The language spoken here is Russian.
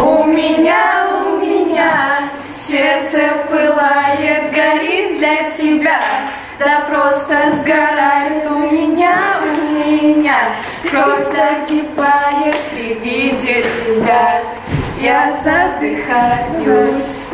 У меня, у меня сердце пылает, горит для тебя. Да просто сгорает у меня, у меня. Кровь закипает при виде тебя. Я задыхаюсь.